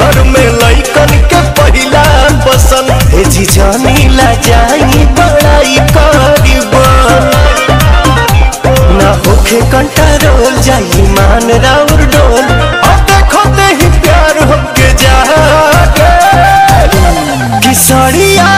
घर में लैकन के पहला पसंद भेजी जानी ला जाई बड़ाई करीबा ना होखे कंटा रोल जाई मान राउर डोल। अब देखो ही प्यार होके जा किसड़िया